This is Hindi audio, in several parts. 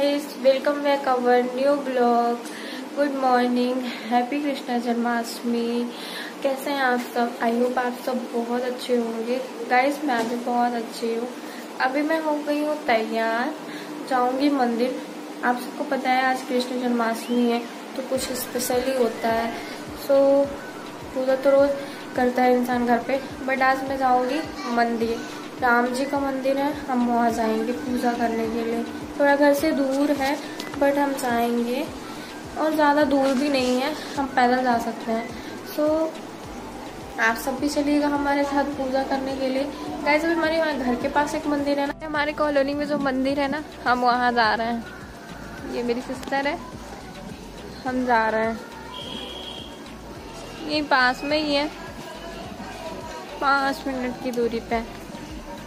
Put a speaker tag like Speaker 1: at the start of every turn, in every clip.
Speaker 1: Guys welcome back our new blog good morning happy Krishna Janmashtami कैसे हैं आप सब? आई होप आप सब बहुत अच्छे होंगे। गाइस मैं भी बहुत अच्छी हूँ। अभी मैं हो गई हूँ तैयार। जाऊँगी मंदिर। आप सबको पता है आज कृष्ण जन्माष्टमी है तो कुछ स्पेशल ही होता है। सो पूजा तो रोज करता है इंसान घर पे बट आज मैं जाऊँगी मंदिर। राम जी का मंदिर है, हम वहाँ जाएँगे पूजा करने के लिए। थोड़ा घर से दूर है बट हम जाएँगे। और ज़्यादा दूर भी नहीं है, हम पैदल जा सकते हैं। सो आप सब भी चलिएगा हमारे साथ पूजा करने के लिए। गाइस अभी हमारे वहाँ घर के पास एक मंदिर है ना, हमारे कॉलोनी में जो मंदिर है ना, हम वहाँ जा रहे हैं। ये मेरी सिस्टर है, हम जा रहे हैं। ये पास में ही है, पाँच मिनट की दूरी पे।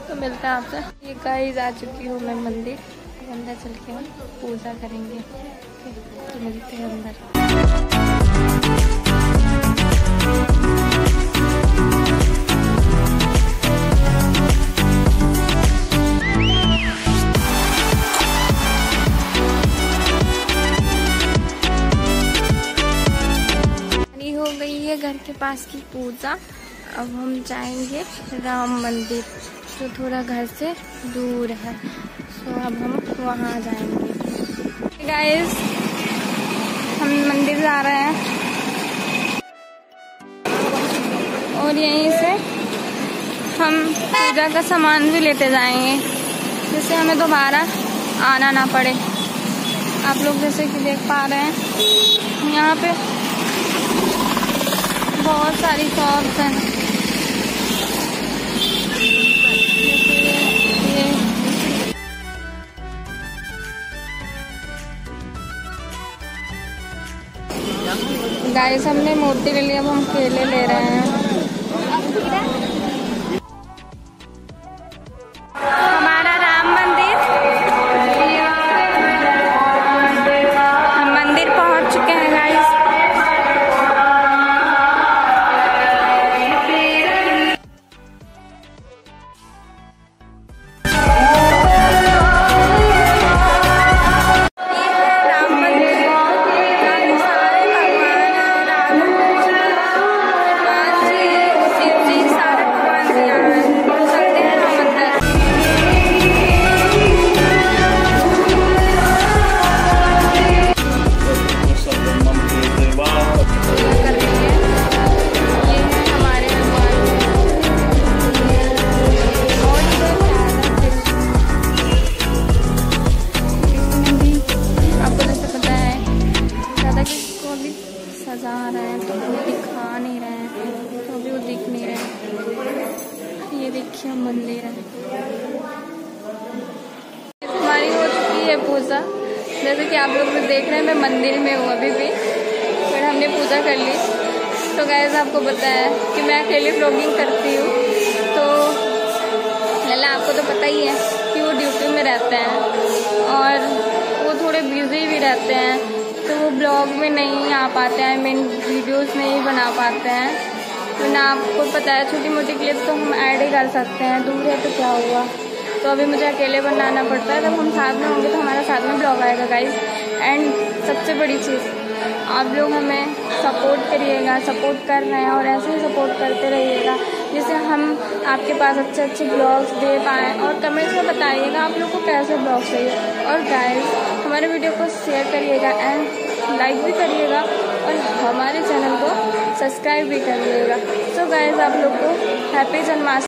Speaker 1: तो मिलते हैं आपसे। ये गाइस आ चुकी हूँ मैं मंदिर। अंदर चल के हम पूजा करेंगे। तो मिलते हैं अंदर। गई है घर के पास की पूजा। अब हम जाएँगे राम मंदिर। जो थोड़ा घर से दूर है। सो अब हम वहाँ जाएँगे। गाइस हम मंदिर जा रहे हैं। और यहीं से हम पूजा का सामान भी लेते जाएँगे। जिससे हमें दोबारा आना ना पड़े। आप लोग जैसे कि देख पा रहे हैं, यहाँ पे बहुत सारी शॉप्स हैं। गाइस हमने मूर्ति के लिए अब हम केले ले रहे हैं। देखिए मंदिर है हमारी हो चुकी है पूजा। जैसे कि आप लोग भी देख रहे हैं, मैं मंदिर में हूँ अभी भी। फिर हमने पूजा कर ली। तो गैस आपको बताया कि मैं अकेले ब्लॉगिंग करती हूँ। तो लला आपको तो पता ही है कि वो ड्यूटी में रहते हैं। और वो थोड़े बिज़ी भी रहते हैं। तो वो ब्लॉग में नहीं आ पाते हैं मेन वीडियोस नहीं बना पाते हैं। तो ना आपको पता है, छोटी मोटी क्लिप तो हम ऐड ही कर सकते हैं। दूर है तो क्या हुआ? तो अभी मुझे अकेले बनाना पड़ता है। जब हम साथ में होंगे तो हमारा साथ में ब्लॉग आएगा गाइज़ एंड सबसे बड़ी चीज़, आप लोग हमें सपोर्ट करिएगा सपोर्ट कर रहे हैं और ऐसे ही सपोर्ट करते रहिएगा, जिससे हम आपके पास अच्छे अच्छे ब्लॉग्स दे पाएँ। और कमेंट्स में बताइएगा आप लोग को कैसे ब्लॉग चाहिए। और गाइज़ हमारे वीडियो को शेयर करिएगा एंड लाइक भी करिएगा। और हमारे चैनल को सब्सक्राइब भी कर लीजिएगा। सो गाइज़ आप लोग को हैप्पी जन्माष्टमी